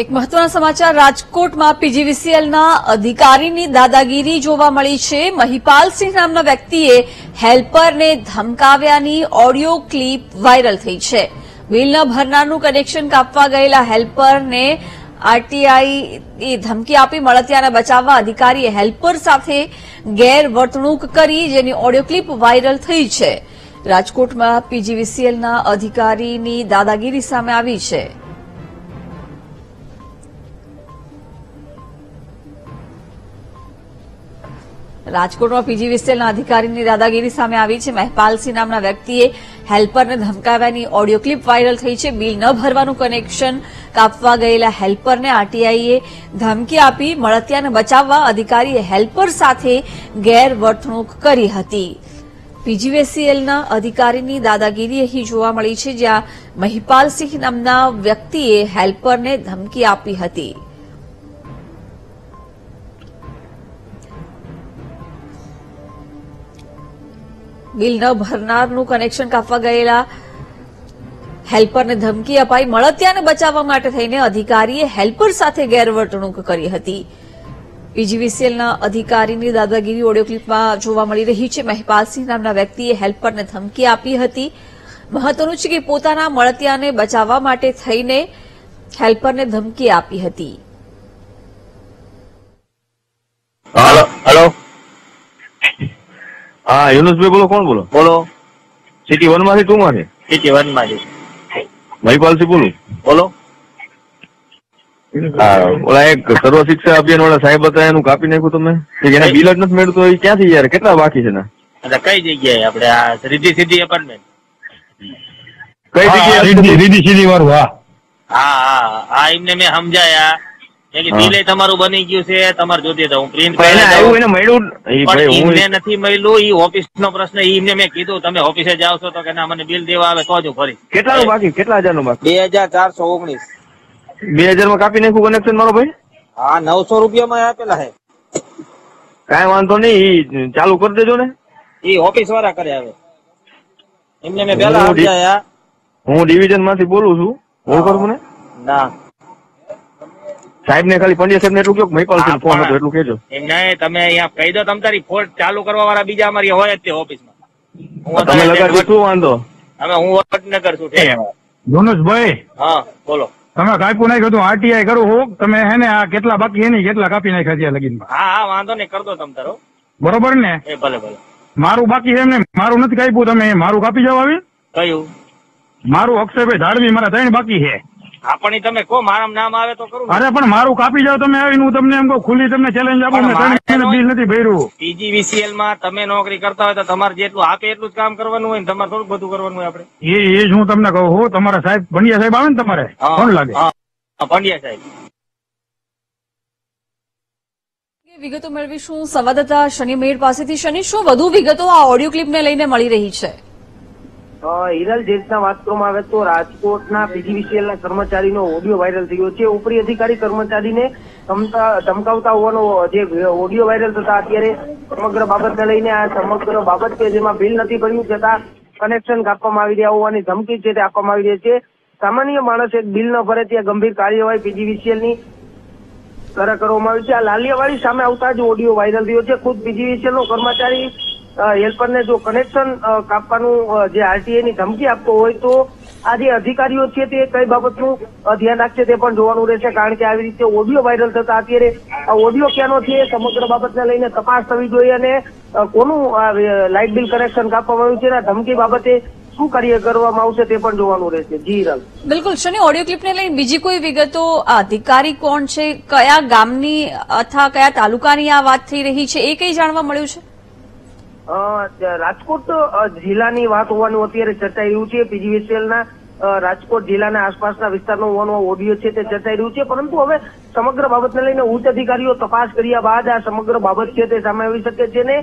એક મહત્વના સમાચાર, રાજકોટમાં પીજીવીસીએલના અધિકારીની દાદાગીરી જોવા મળી છે. મહિપાલસિંહ નામના વ્યક્તિએ હેલ્પરને ધમકાવ્યાની ઓડિયો ક્લિપ વાયરલ થઈ છે. બિલ ન ભરનારનું કનેક્શન કાપવા ગયેલા હેલ્પરને આરટીઆઈ ધમકી આપી મળતિયાને બચાવવા અધિકારીએ હેલ્પર સાથે ગેરવર્તણૂક કરી જેની ઓડિયો ક્લિપ વાયરલ થઈ છે. રાજકોટમાં પીજીવીસીએલના અધિકારીની દાદાગીરી સામે આવી છે. રાજકોટમાં પીજી પીજીવીસીએલના અધિકારીની દાદાગીરી સામે આવી છે. મહેપાલસિંહ નામના વ્યક્તિએ હેલ્પરને ધમકાવ્યાની ઓડિયો ક્લિપ વાયરલ થઈ છે. બિલ ન ભરવાનું કનેક્શન કાપવા ગયેલા હેલ્પરને આરટીઆઈએ ધમકી આપી, મળતિયાને બચાવવા અધિકારીએ હેલ્પર સાથે ગેરવર્તણૂક કરી હતી. પીજીવીસીએલના અધિકારીની દાદાગીરી અહીં જોવા મળી છે, જ્યાં મહિપાલસિંહ નામના વ્યક્તિએ હેલ્પરને ધમકી આપી હતી. બિલ ન ભરનારનું કનેક્શન કાપવા ગયેલા હેલ્પરને ધમકી અપાઈ. મળતિયાને બચાવવા માટે થઈને અધિકારીએ હેલ્પર સાથે ગેરવર્તણૂક કરી હતી. પીજીવીસીએલના અધિકારીની દાદાગીરી ઓડિયો ક્લિપમાં જોવા મળી રહી છે. મહેપાલસિંહ નામના વ્યક્તિએ હેલ્પરને ધમકી આપી હતી. મહત્વનું છે કે પોતાના મળતિયાને બચાવવા માટે થઈને હેલ્પરને ધમકી આપી હતી. હાલો. હા યુનુસભાઈ બોલો કોણ બોલો? બોલો. સિટી વનમાંથી ટુ માંથી સિટી વનમાંથી મહિપાલસિંહ બોલું. બોલો. ઓલા એક સર્વ શિક્ષા અભિયાન વાળા સાહેબ હતા એનું કાપી નાખ્યું તમે? કે જેને બિલ જ નથી મેળવતું એ ક્યાંથી યાર? કેટલા બાકી છે ને એટલે કઈ જગ્યાએ? આપણે આ રીધી સીધી એપાર્ટમેન્ટ કઈ જગ્યાએ? રીધી સીધી વાળું હા હા. હા એમને મેં સમજાયા. કે. તમારું બની ગયું છે તમારે જોતી હું પ્રિન્ટ આવ્યું એને મળ્યું ભાઈ પણ એમને નથી મળ્યું ઈ ઓફિસ નો પ્રશ્ન ઈ એમને મેં કીધું તમે ઓફિસે જાઓ છો તો કે ના મને બિલ દેવા આવે તો જ ફરી. કેટલા કેટલાનું બાકી? કેટલા હજારનું બાકી? બે હજાર ચારસો ઓગણીસ. બે હજારમાં કાપી નાખ્યું કનેક્શન મારો ભાઈ? હા નવસો રૂપિયામાં આપેલા હે કઈ વાંધો નહીં ઈ ચાલુ કરી દેજો ને. ઈ ઓફિસ વાળા કરે હવે. એમને મેં પેલા હું ડિવિઝનમાંથી બોલું છું. ઓળખો મને? ના. સાહેબ ને ખાલી પંડ્યા સાહેબ ને એટલું કયો મહિપાલસિંહ હા, ફોન હતો એટલું કેજો નહીં તમે અહીંયા કહી દો તમ તારી ફોન ચાલુ કરવા વાળા બીજા અમારી હોય જ તે ઓફિસમાં. હું તમે લગાડજો શું વાંધો? અમે હું વડનગર છું. યુનુસભાઈ હા બોલો. તમે કાપ્યું નાખ્યું હતું આરટીઆઈ કરું હું તમે હે ને આ કેટલા બાકી એની કેટલા કાપી નાખ્યા છે લગીનમાં? હા હા વાંધો નહીં કરતો દો તમ તારો. બરોબર ને? એ ભલે ભલે. મારું બાકી છે એમને મારું નથી કાપ્યું તમે. મારું કાપી જાવ આવી? કયું? મારું અક્ષયભાઈ ધાડવી મારા ત્રણ બાકી છે. હા પણ તમે કહો મારા નામ આવે તો કરું અરે પણ મારું કાપી જાવ તમે આવીને હું તમને એમ કહું ખુલ્લી તમને ચેલેન્જ આપું મારે બિલ નથી ભર્યું. પીજીવીસીએલમાં તમે નોકરી કરતા હોય તો તમારે જેટલું આપે એટલું જ કામ કરવાનું હોય ને તમારે થોડું બધું કરવાનું હોય આપણે. એ એ જ હું તમને કહું હું તમારા સાહેબ પંડ્યા સાહેબ આવે ને તમારે? કોણ લાગે? પંડ્યા સાહેબ. વિગતો મેળવીશું સંવાદદાતા શનિ મેળ પાસેથી. શનિ શું વધુ વિગતો આ ઓડિયો ક્લિપને લઈને મળી રહી છે? હિરલ જે રીતના વાત કરવામાં આવે તો રાજકોટના પીજીવીસીએલ ના કર્મચારીનો ઓડિયો વાયરલ થયો છે. ઉપરી અધિકારી કર્મચારીને ધમકાવતા હોવાનો જે ઓડિયો વાયરલ થતા અત્યારે સમગ્ર બાબતને લઈને આ સમગ્ર બાબત કે જેમાં બિલ નથી ભર્યું છતાં કનેક્શન કાપવામાં આવી રહ્યા હોવાની ધમકી છે તે આપવામાં આવી રહી છે. સામાન્ય માણસ એક બિલ ન ભરે ત્યાં ગંભીર કાર્યવાહી પીજીવીસીએલની કરવામાં આવી છે. આ લાલિયાવાડી સામે આવતા જ ઓડિયો વાયરલ થયો છે. ખુદ પીજીવીસીએલ નો કર્મચારી હેલ્પરને જો કનેક્શન કાપવાનું જે આરટીઆઈ ની ધમકી આપતો હોય તો આ જે અધિકારીઓ છે તે કઈ બાબતનું ધ્યાન રાખશે તે પણ જોવાનું રહેશે. કારણ કે આવી રીતે ઓડિયો વાયરલ થતા અત્યારે આ ઓડિયો ક્યાંનો છે સમગ્ર બાબતને લઈને તપાસ થવી જોઈએ અને કોનું લાઇટ બિલ કનેક્શન કાપવામાં આવ્યું છે અને ધમકી બાબતે શું કાર્ય કરવામાં આવશે તે પણ જોવાનું રહેશે. જી હિરલ બિલકુલ. શનિ, ઓડિયો ક્લિપને લઈને બીજી કોઈ વિગતો અધિકારી કોણ છે, કયા ગામની, અથવા કયા તાલુકાની આ વાત થઈ રહી છે, એ કઈ જાણવા મળ્યું છે? રાજકોટ જિલ્લાની વાત હોવાનું અત્યારે ચર્ચાઈ રહ્યું છે. પીજીવીસીએલના રાજકોટ જિલ્લાના આસપાસના વિસ્તારનો હોવાનો ઓડિયો છે તે ચર્ચાઈ રહ્યું છે. પરંતુ હવે સમગ્ર બાબતને લઈને ઉચ્ચ અધિકારીઓ તપાસ કર્યા બાદ આ સમગ્ર બાબત છે તે સામે આવી શકે છે ને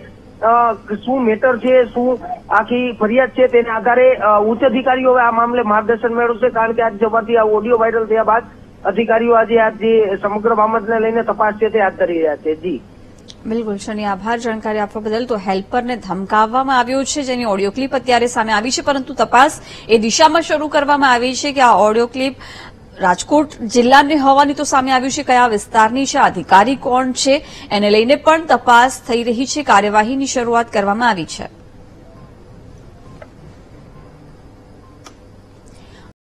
શું મેટર છે, શું આખી ફરિયાદ છે તેના આધારે ઉચ્ચ અધિકારીઓ હવે આ મામલે માર્ગદર્શન મેળવશે કારણ કે આજ જવાથી આ ઓડિયો વાયરલ થયા બાદ અધિકારીઓ આજે આ જે સમગ્ર બાબતને લઈને તપાસ છે તે હાથ ધરી રહ્યા છે. જી. બિલકુલ શનિ આભાર. જાણકારી આપવા બદલ તો હેલ્પરને ધમકાવવામાં આવ્યો છે, જેની ઓડિયો ક્લિપ અત્યારે સામે આવી છે, પરંતુ તપાસ એ દિશામાં શરૂ કરવામાં આવી છે કે આ ઓડિયો ક્લિપ રાજકોટ જિલ્લાની હોવાની તો સામે આવ્યું છે, કયા વિસ્તારની છે, અધિકારી કોણ છે, એને લઈને પણ તપાસ થઈ રહી છે, કાર્યવાહીની શરૂઆત કરવામાં આવી છે.